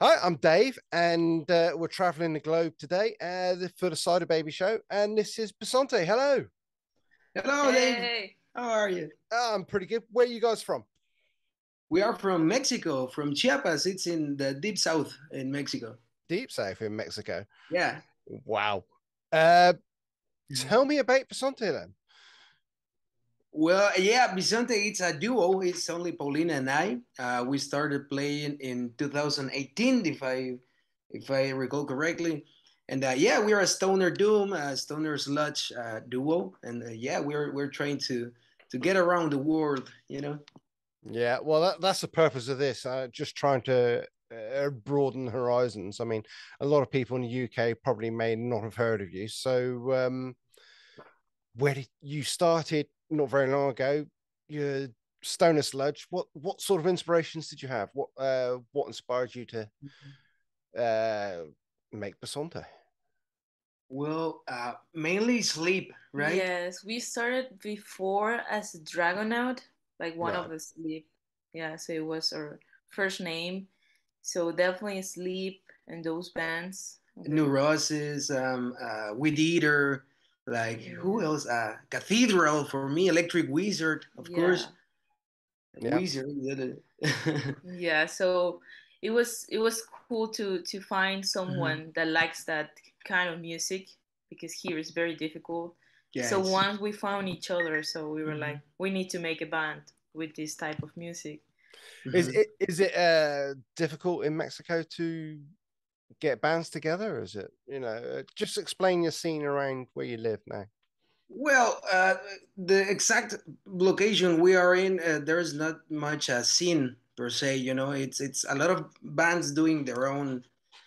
Hi, I'm Dave, and uh, we're traveling the globe today uh, for the Cyderbaby Show. And this is Bisonte. Hello. Hello, hey. Dave. How are you? Uh, I'm pretty good. Where are you guys from? We are from Mexico, from Chiapas. It's in the deep south in Mexico. Deep south in Mexico. Yeah. Wow. Uh, tell me about Bisonte then. Well, yeah, Bisonte, it's a duo. It's only Paulina and I. Uh, we started playing in 2018, if I if I recall correctly. And uh, yeah, we're a stoner doom, a stoner sludge uh, duo, and uh, yeah, we're we're trying to to get around the world, you know. Yeah, well, that, that's the purpose of this. Uh, just trying to uh, broaden horizons. I mean, a lot of people in the UK probably may not have heard of you. So, um, where did you started not very long ago. Your stoner sludge. What what sort of inspirations did you have? What uh, what inspired you to uh, make Bisonte? Well, uh, mainly sleep, right? Yes, we started before as Dragonaut, like one right. of the sleep. Yeah, so it was our first name. So definitely sleep and those bands. Neurosis, um, uh, Weedeater, like who else? Uh, Cathedral for me, Electric Wizard, of yeah. course. Yeah. Wizard. yeah, so it was it was cool to to find mm-hmm. someone mm-hmm. that likes that kind of music because here is very difficult. Yes. So once we found each other, so we were mm-hmm. like, we need to make a band with this type of music. Is mm-hmm. it is it uh, difficult in Mexico to get bands together? Is it you know uh, just explain your scene around where you live now? Well, uh, the exact location we are in, uh, there's not much a scene per se. You know, it's it's a lot of bands doing their own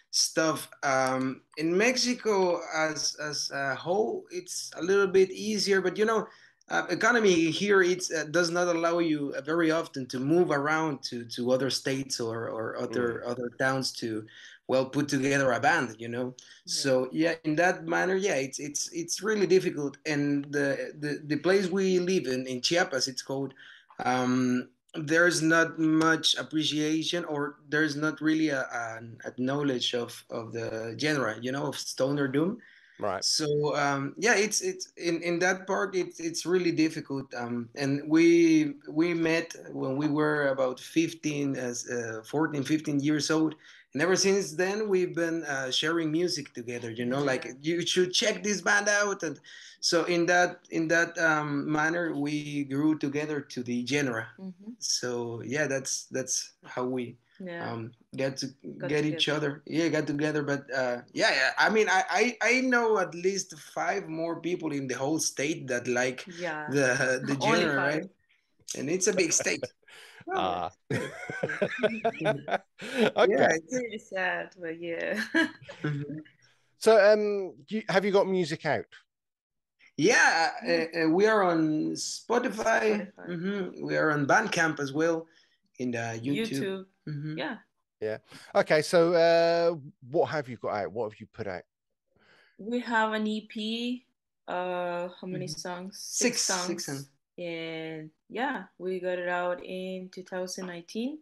stuff. Um, in Mexico, as as a whole, it's a little bit easier. But you know, uh, economy here it uh, does not allow you uh, very often to move around to to other states or or other mm. other towns to well put together a band you know yeah. so yeah in that manner yeah it's it's it's really difficult and the the, the place we live in in chiapas it's called um, there's not much appreciation or there's not really a, a, a, knowledge of of the genre you know of stoner doom right so um, yeah it's it's in in that part it's it's really difficult um, and we we met when we were about 15 as uh, 14 15 years old and ever since then we've been uh, sharing music together you know like you should check this band out and so in that in that um, manner we grew together to the genre mm-hmm. so yeah that's that's how we yeah. um, get to got get together. each other yeah get together but uh, yeah, yeah i mean I, I i know at least five more people in the whole state that like yeah. the the genre right and it's a big state uh. okay. Yeah, it's really sad, but yeah. Mm-hmm. So, um, you, have you got music out? Yeah, uh, uh, we are on Spotify. Spotify. Mm-hmm. We are on Bandcamp as well, in the YouTube. YouTube. Mm-hmm. Yeah. Yeah. Okay. So, uh, what have you got out? What have you put out? We have an EP. Uh, how many mm-hmm. songs? Six, Six songs. Six songs and yeah, we got it out in 2019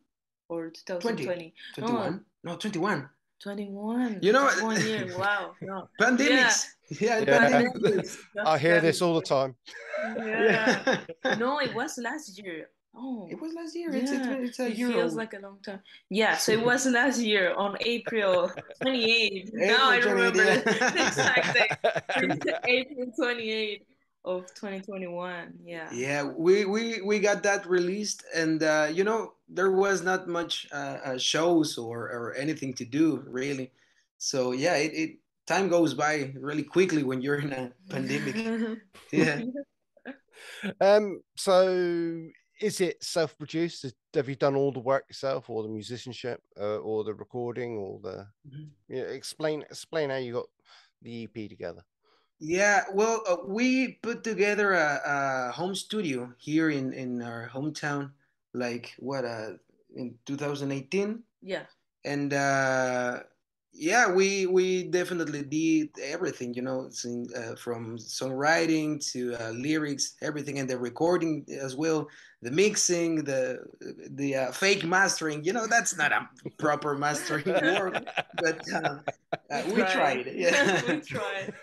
or 2020. 21? No, 21. 21. You know, one year. Wow. No. Pandemics. Yeah. yeah. Pandemics. I hear this all the time. Yeah. no, it was last year. Oh, it was last year. Yeah. It's, it's, it's a it year. feels like a long time. Yeah, so it was last year on April 28th. now I remember yeah. the exact date. April 28th of 2021 yeah yeah we we we got that released and uh, you know there was not much uh, uh, shows or or anything to do really so yeah it, it time goes by really quickly when you're in a pandemic yeah um so is it self-produced have you done all the work yourself or the musicianship uh, or the recording or the mm-hmm. yeah explain explain how you got the ep together yeah, well, uh, we put together a, a, home studio here in in our hometown, like what uh in 2018. Yeah. And uh, yeah, we we definitely did everything, you know, uh, from songwriting to uh, lyrics, everything, and the recording as well, the mixing, the the uh, fake mastering. You know, that's not a proper mastering work, but uh, uh, we, we tried. Yeah, we tried.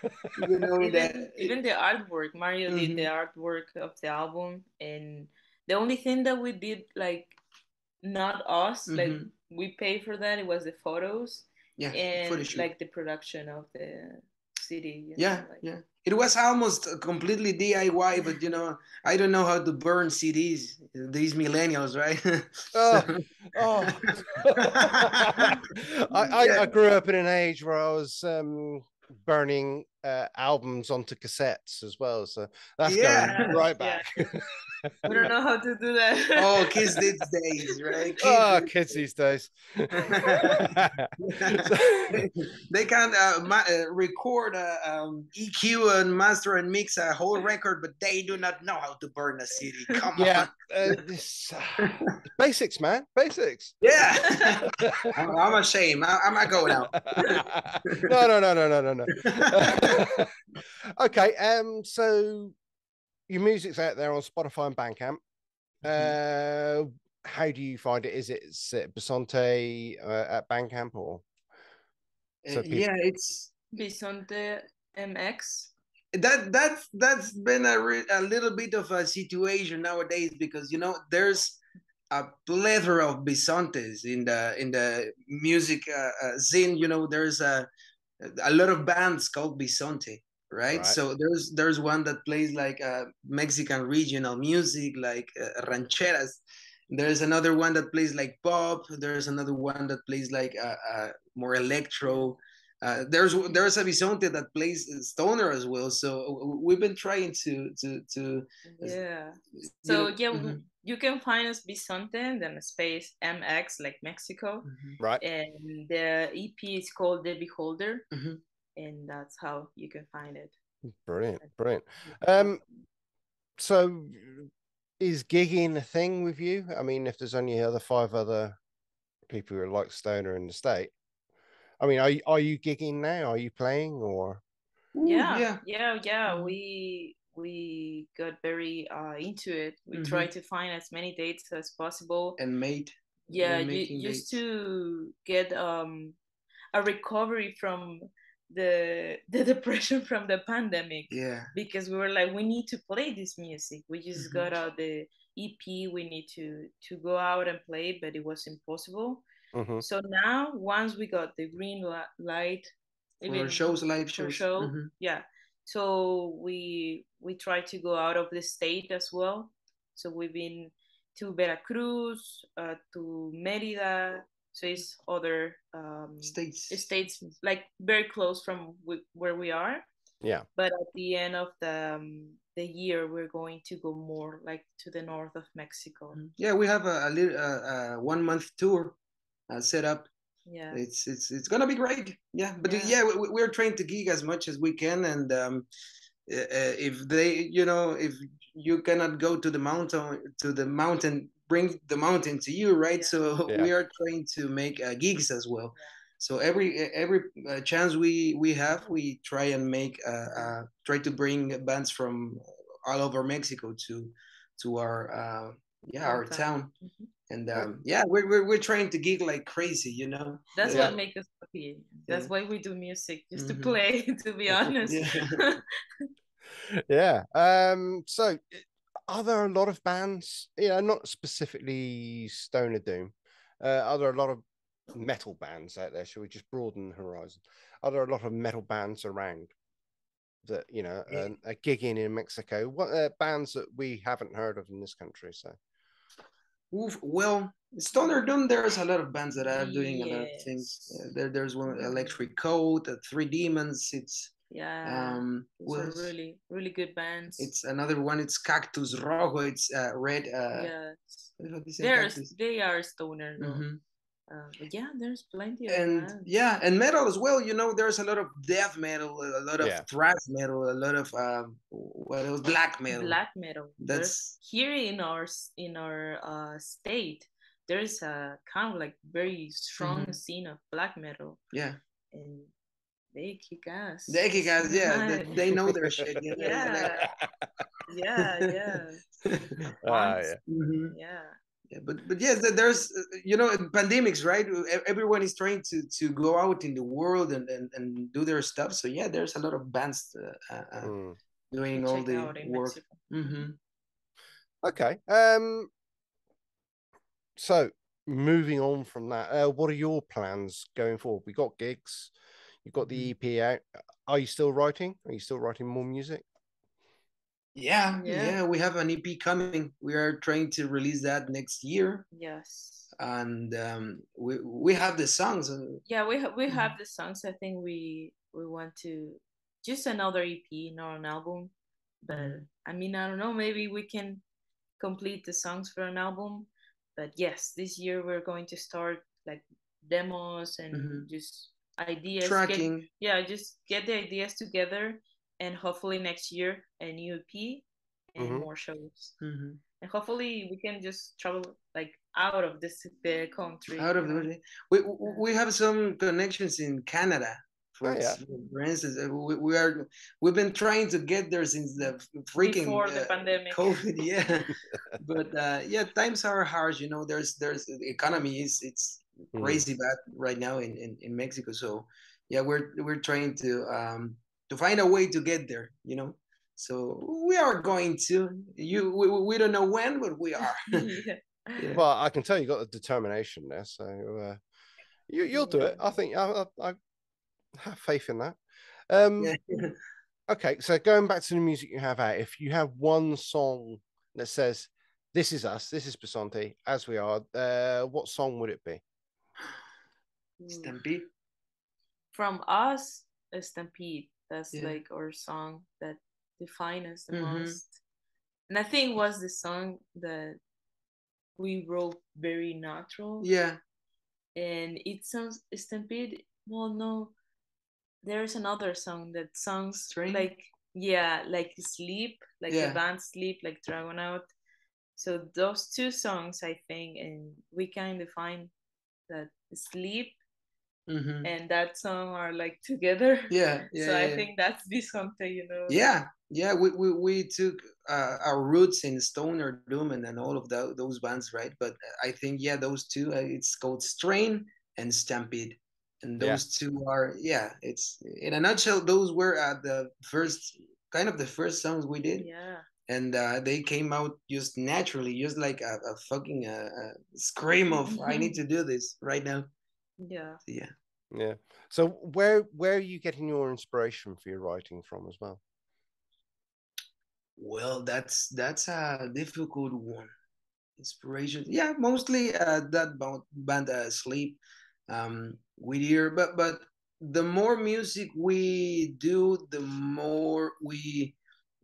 you know, even, that, even the artwork. Mario mm-hmm. did the mm-hmm. artwork of the album, and the only thing that we did, like, not us, mm-hmm. like we paid for that. It was the photos yeah and like the production of the city you know, yeah like. yeah it was almost completely diy but you know i don't know how to burn cds these millennials right oh, oh. I, I, yeah. I, grew up in an age where i was um, burning uh, albums onto cassettes as well so that's yeah. going right back yeah. we don't know how to do that. oh, kids these days, right? Kids oh, kids these days. they can uh, ma- uh, record a um, EQ and master and mix a whole record, but they do not know how to burn a CD. Come yeah, on. Uh, this, uh, basics, man. Basics. Yeah. I'm, I'm ashamed. I, I'm not going out. no, no, no, no, no, no, no. okay. Um. So your music's out there on Spotify and Bandcamp. Mm-hmm. Uh, how do you find it? Is it, is it Bisonte uh, at Bandcamp or? So uh, people... Yeah, it's Bisonte MX. That that's that's been a, re- a little bit of a situation nowadays because you know there's a plethora of bisontes in the in the music uh, uh, scene. You know, there's a a lot of bands called bisonte right? right? So there's there's one that plays like uh, Mexican regional music, like uh, rancheras. There's another one that plays like pop. There's another one that plays like uh, uh more electro. Uh, there's there's a Bisonte that plays stoner as well. So we've been trying to to to yeah. So know, yeah, mm-hmm. you can find us Bisonte and then space MX like Mexico. Mm-hmm. Right. And the EP is called The Beholder. Mm-hmm and that's how you can find it. Brilliant, brilliant. Um, so is gigging a thing with you? I mean, if there's only other five other people who are like Stoner in the state, I mean, are you, are you gigging now? Are you playing or? Yeah, yeah, yeah, yeah. We we got very uh, into it. We mm-hmm. tried to find as many dates as possible and made. Yeah, you, just to get um a recovery from the the depression from the pandemic yeah. because we were like we need to play this music. We just mm-hmm. got out the ep we need to to go out and play but it was impossible. Mm-hmm. so now once we got the green light even shows live shows. show mm-hmm. yeah. So we we try to go out of the state as well. So we've been to veracruz uh, to merida so it's other um, states. states like very close from where we are. Yeah. But at the end of the um, the year we're going to go more like to the north of mexico. Mm-hmm. yeah we have a, a little uh, one month tour uh, set up. Yeah. It's it's it's gonna be great. Yeah but yeah, yeah we, we're trying to gig as much as we can and um, if they you know if you cannot go to the mountain to the mountain bring the mountain to you, right? Yeah. So yeah. we are trying to make uh, gigs as well. So every every uh, chance we we have, we try and make uh, uh try to bring bands from all over Mexico to to our uh, yeah our town. Mm-hmm. And um, yeah, we're, we're we're trying to gig like crazy, you know. That's yeah. what makes us happy. That's yeah. why we do music, just mm-hmm. to play. To be honest. yeah. Um. So are there a lot of bands? You know, not specifically Stoner Doom. Uh, are there a lot of metal bands out there? Should we just broaden the horizon? Are there a lot of metal bands around that you know yeah. are gigging in Mexico? What uh, bands that we haven't heard of in this country? So, Oof, well, Stoner Doom. There's a lot of bands that are doing yes. a lot of things. Uh, there, there's one Electric Code, uh, Three Demons. It's yeah. Um, was really really good bands. It's another one. It's Cactus Rojo. It's uh, red. Uh, yes. There's they are stoner. Mm-hmm. Uh, but yeah, there's plenty of and bands. yeah, and metal as well. You know, there's a lot of death metal, a lot of yeah. thrash metal, a lot of um, what else? Black metal. Black metal. That's there's, here in our in our uh, state. There's a kind of like very strong mm-hmm. scene of black metal. Yeah and they kick ass. They kick ass, yeah. they, they, know their shit. You know? Yeah. yeah, yeah. Ah, yeah. Mm-hmm. yeah. Yeah, but but yes, there's you know pandemics, right? Everyone is trying to to go out in the world and and, and do their stuff. So yeah, there's a lot of bands uh, uh, mm. doing all the work. Mm-hmm. Okay. Um. So moving on from that, uh, what are your plans going forward? We got gigs. You got the mm-hmm. EP out. Are you still writing? Are you still writing more music? Yeah, yeah, yeah, we have an EP coming. We are trying to release that next year. Yes. And um, we we have the songs. Yeah, we ha- we have the songs. I think we we want to just another EP, not an album. But I mean, I don't know. Maybe we can complete the songs for an album. But yes, this year we're going to start like demos and mm-hmm. just ideas. Tracking. Get, yeah, just get the ideas together and hopefully next year a new EP and mm-hmm. more shows. Mm-hmm. And hopefully we can just travel like out of this the country. Out of the country. we we have some connections in Canada. For, oh, yeah. for instance, uh, we, we, are we've been trying to get there since the freaking before the uh, pandemic. COVID, yeah. but uh, yeah, times are hard. You know, there's there's the economy is it's mm. crazy bad right now in, in in Mexico. So yeah, we're we're trying to um to find a way to get there you know so we are going to you we, we don't know when but we are yeah. yeah. well i can tell you got the determination there so uh, you, you'll do it i think I, I, I have faith in that um yeah. okay so going back to the music you have out if you have one song that says this is us this is Bisonte as we are uh what song would it be stampede? From us a stampede. That's yeah. like our song that define us the mm-hmm. most. And i think was the song that we wrote very natural. Yeah. And it sounds stampede well no there's another song that sounds like yeah like sleep like yeah. the band sleep like Dragonaut. So those two songs i think and we kind of find that sleep mm-hmm. and that song are like together. Yeah, yeah. so yeah, I yeah. think that's Bisonte, you know. Yeah, yeah. We we, we took uh, our roots in Stoner Doom and, and all of the, those bands, right? But I think yeah, those two. Uh, it's called Strain and Stampede, and those yeah. two are yeah. It's in a nutshell. Those were uh, the first kind of the first songs we did. Yeah and uh, they came out just naturally, just like a, a fucking uh, scream of "I need to do this right now." Yeah. Yeah. Yeah. So where where are you getting your inspiration for your writing from as well? Well, that's that's a difficult one. Inspiration, yeah, mostly uh, that band uh, Sleep, um, Weedeater. But but the more music we do, the more we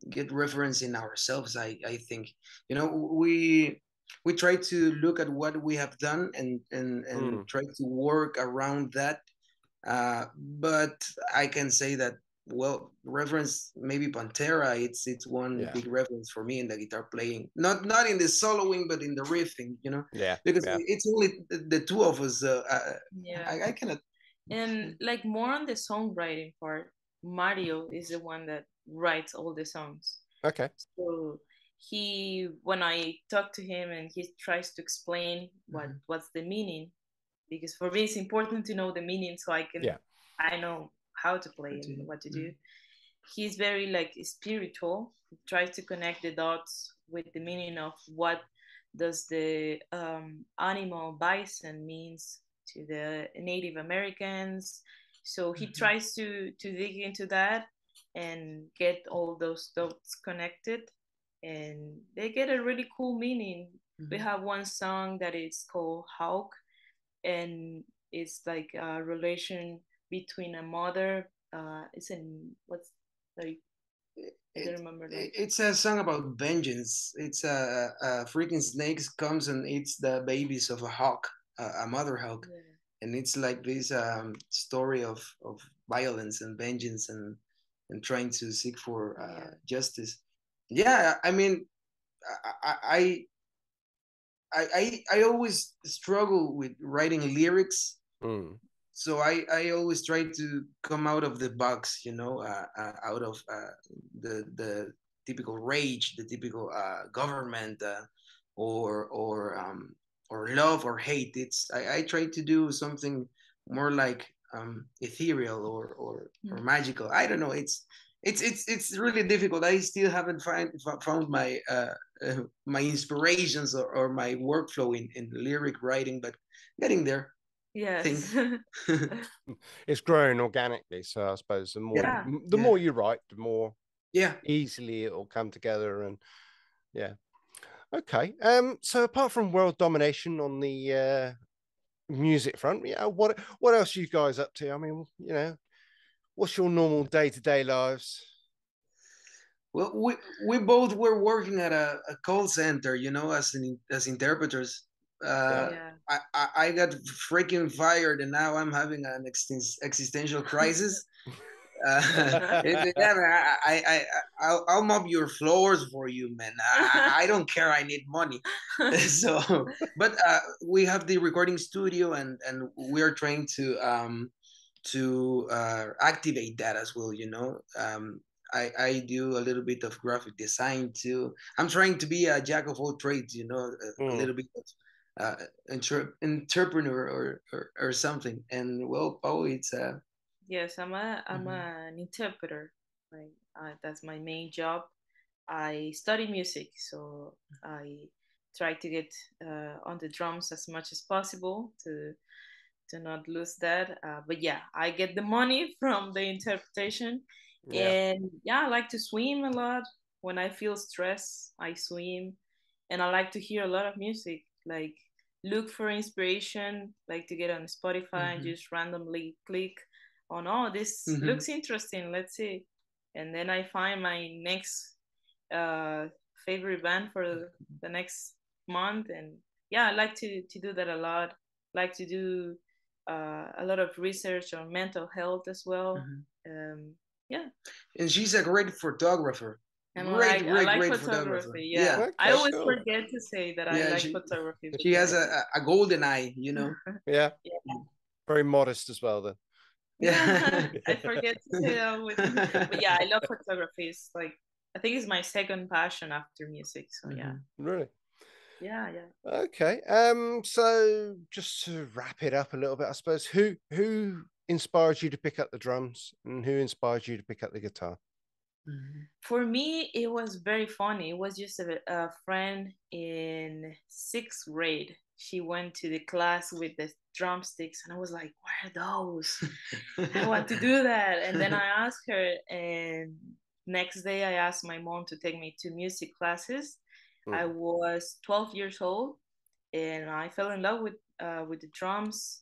get reference in ourselves. I I think you know we we try to look at what we have done and and and mm. try to work around that uh, but i can say that well reference maybe pantera it's it's one yeah. big reference for me in the guitar playing not not in the soloing but in the riffing you know yeah because yeah. it's only the, the, two of us uh, uh, yeah I, I cannot and like more on the songwriting part mario is the one that writes all the songs okay so he when i talk to him and he tries to explain what mm-hmm. what's the meaning because for me it's important to know the meaning so i can yeah. i know how to play and what to do mm-hmm. he's very like spiritual he tries to connect the dots with the meaning of what does the um, animal bison means to the native americans so he mm-hmm. tries to to dig into that and get all those dots connected and they get a really cool meaning. Mm-hmm. We have one song that is called Hawk, and it's like a relation between a mother. Uh, it's in what's like I don't remember. It's a song about vengeance. It's a, a freaking snake comes and eats the babies of a hawk, a, a mother hawk, yeah. and it's like this um, story of of violence and vengeance and and trying to seek for uh, yeah. justice yeah i mean I, I i i always struggle with writing lyrics mm. so I, I always try to come out of the box, you know, uh, uh, out of uh, the the typical rage, the typical uh, government, uh, or or um, or love or hate. It's I, I try to do something more like um, ethereal or or, mm. or magical. I don't know. It's it's it's it's really difficult. I still haven't find, found my uh, uh, my inspirations or, or my workflow in, in lyric writing, but getting there. Yes, it's growing organically. So I suppose the more yeah. the yeah. more you write, the more yeah easily it will come together and yeah. Okay. Um. So apart from world domination on the uh, music front, yeah. What what else are you guys up to? I mean, you know, what's your normal day to day lives? Well, we we both were working at a, a call center, you know, as an, as interpreters. Uh, yeah. I, I got freaking fired, and now I'm having an existential crisis. uh, yeah, I, I, I, I'll, I'll mop your floors for you, man. I, I don't care. I need money. so, but uh, we have the recording studio, and and we are trying to um to uh, activate that as well. You know, um, I, I do a little bit of graphic design too. I'm trying to be a jack of all trades, you know, a, mm. a little bit of uh, inter- entrepreneur or, or, or something. And well, oh, it's a yes, I'm a I'm mm-hmm. an interpreter. Like uh, that's my main job. I study music, so I try to get uh, on the drums as much as possible to to not lose that. Uh, but yeah, I get the money from the interpretation, yeah. and yeah, I like to swim a lot. When I feel stress, I swim, and I like to hear a lot of music. Like look for inspiration, like to get on Spotify mm-hmm. and just randomly click on, oh, this mm-hmm. looks interesting. Let's see, and then I find my next uh, favorite band for the next month, and yeah, I like to to do that a lot. Like to do uh, a lot of research on mental health as well. Mm-hmm. Um, yeah. And she's a great photographer. And great, like, great, I like great photography. Yeah. yeah. I always cool. forget to say that yeah, I like she, photography. She has a, a golden eye, you know. yeah. yeah. Very modest as well, then. Yeah. I forget to say that. With, but yeah, I love photography. It's like I think it's my second passion after music. So yeah. Mm-hmm. Really yeah yeah. Okay um so just to wrap it up a little bit i suppose who who inspired you to pick up the drums and who inspired you to pick up the guitar? Mm-hmm. for me it was very funny. It was just a, a friend in sixth grade. She went to the class with the drumsticks and i was like what are those? I want to do that. And then i asked her and next day i asked my mom to take me to music classes Mm. I was 12 years old and I fell in love with uh, with the drums.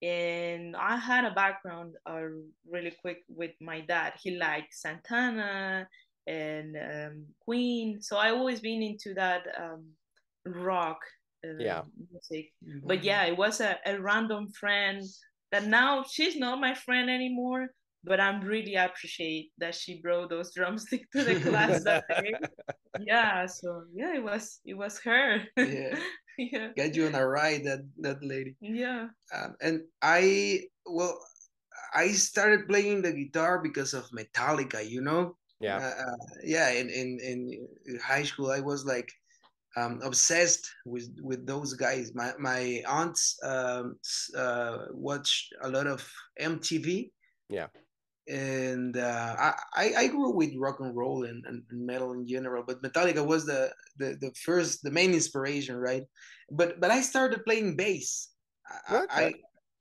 And I had a background uh, really quick with my dad. He liked Santana and um, Queen, so I always been into that um, rock uh, yeah. music. Mm-hmm. But yeah, it was a, a random friend that now she's not my friend anymore but I'm really appreciate that she brought those drumsticks to the class that day. Yeah, so yeah, it was it was her. yeah, yeah. Get you on a ride, that that lady. Yeah. Um, and I well, I started playing the guitar because of Metallica. You know. Yeah. Uh, uh, yeah. In, in in high school, I was like. Um, obsessed with with those guys. My my aunts um, uh, watched a lot of MTV. Yeah and uh, I I grew with rock and roll and, and, metal in general, but Metallica was the, the the first the main inspiration, right? But but I started playing bass. Okay. I,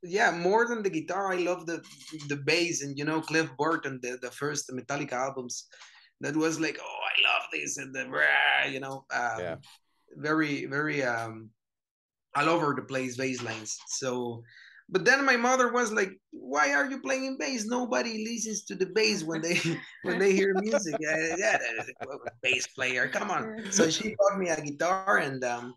yeah more than the guitar. I love the the bass and you know Cliff Burton the the first Metallica albums. That was like oh I love this and the you know um, yeah. very very um all over the place bass lines. So but then my mother was like, "Why are you playing bass? Nobody listens to the bass when they when they hear music. yeah, yeah, bass player. Come on." So she bought me a guitar, and um,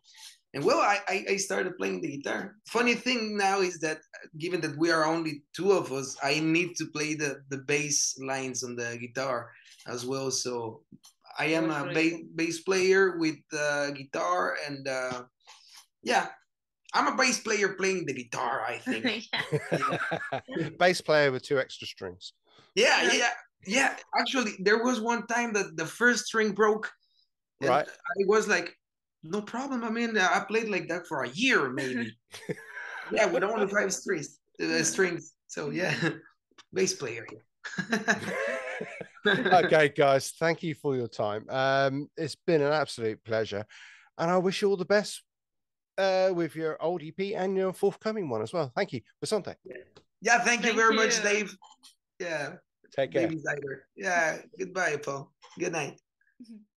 and well, I, I started playing the guitar. Funny thing now is that given that we are only two of us, I need to play the the bass lines on the guitar as well. So I am a bass, bass player with uh, guitar, and uh, yeah, I'm a bass player playing the guitar. I think. bass player with two extra strings. Yeah, yeah, yeah. Actually, there was one time that the first string broke. Right. I was like, no problem. I mean, I played like that for a year, maybe. yeah, with only five strings. Uh, strings. So yeah, bass player here. okay, guys, thank you for your time. Um, it's been an absolute pleasure, and I wish you all the best uh, with your old EP and your forthcoming one as well. Thank you, Bisonte. Yeah, yeah thank, thank you very you. much, Dave. Yeah. Take care. Yeah. Goodbye, Paul. Good night.